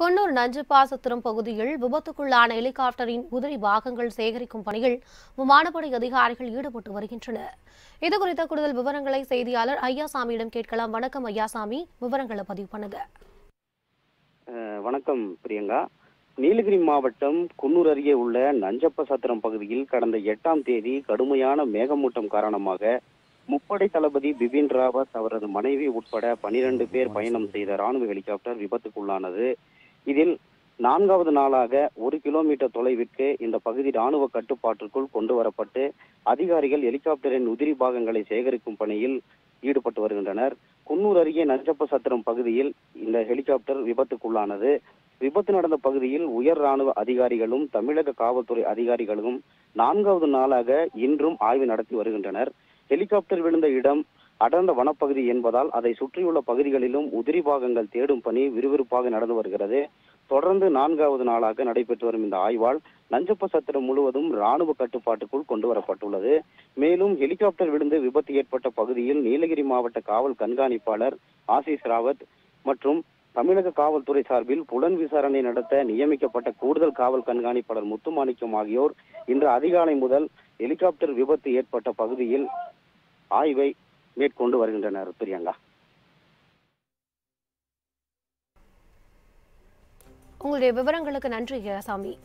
கொன்னூர் நஞ்சுப்பாசத்திரம் பகுதியில் விபத்துக்குள்ளான ஹெலிகாப்டரின் உதிரி பாகங்கள் சேகரிக்கும் பணியில் விமானப்படை அதிகாரிகள் ஈடுபட்டு வருகின்றனர். இதுகுறித்த கூடுதல் விவரங்களை செய்தியாளர் ஐயாசாமியிடம் கேட்கலாம். வணக்கம் ஐயாசாமி. விவரங்களை பதிவு பண்ணுங்க. வணக்கம் பிரியங்கா. நீலகிரி மாவட்டம் குன்னூர் அருகே உள்ள நஞ்சப்ப சத்திரம் பகுதியில் கடந்த எட்டாம் தேதி கடுமையான மேகமூட்டம் காரணமாக முப்படை தளபதி பிபின் ராவத் அவரது மனைவி உட்பட பனிரெண்டு பேர் பயணம் செய்த ராணுவ ஹெலிகாப்டர் விபத்துக்குள்ளானது. இதில் நான்காவது நாளாக ஒரு கிலோமீட்டர் தொலைவிற்கு இந்த பகுதி ராணுவ கட்டுப்பாட்டிற்குள் கொண்டு வரப்பட்டு அதிகாரிகள் ஹெலிகாப்டரின் உதிரி பாகங்களை சேகரிக்கும் பணியில் ஈடுபட்டு வருகின்றனர். குன்னூர் அருகே நஞ்சப்ப சத்திரம் பகுதியில் இந்த ஹெலிகாப்டர் விபத்துக்குள்ளானது. விபத்து நடந்த பகுதியில் உயர் ராணுவ அதிகாரிகளும் தமிழக காவல்துறை அதிகாரிகளும் நான்காவது நாளாக இன்றும் ஆய்வு நடத்தி வருகின்றனர். ஹெலிகாப்டர் விழுந்த இடம் அடர்ந்த வனப்பகுதி என்பதால் அதை சுற்றியுள்ள பகுதிகளிலும் உதிரி பாகங்கள் தேடும் பணி விறுவிறுப்பாக நடந்து வருகிறது. தொடர்ந்து நான்காவது நாளாக நடைபெற்று வரும் இந்த ஆய்வால் நஞ்சப்ப சத்திரம் முழுவதும் ராணுவ கட்டுப்பாட்டுக்குள் கொண்டு வரப்பட்டுள்ளது. மேலும் ஹெலிகாப்டர் விழுந்து விபத்து ஏற்பட்ட பகுதியில் நீலகிரி மாவட்ட காவல் கண்காணிப்பாளர் ஆசிஸ் ராவத் மற்றும் தமிழக காவல்துறை சார்பில் புலன் விசாரணை நடத்த நியமிக்கப்பட்ட கூடுதல் காவல் கண்காணிப்பாளர் முத்துமாணிக்கம் ஆகியோர் இன்று அதிகாலை முதல் ஹெலிகாப்டர் விபத்து ஏற்பட்ட பகுதியில் ஆய்வை மேற்கொண்டு வருகின்றனர் பிரியங்கா. உங்களுடைய விவரங்களுக்கு நன்றி சாமி.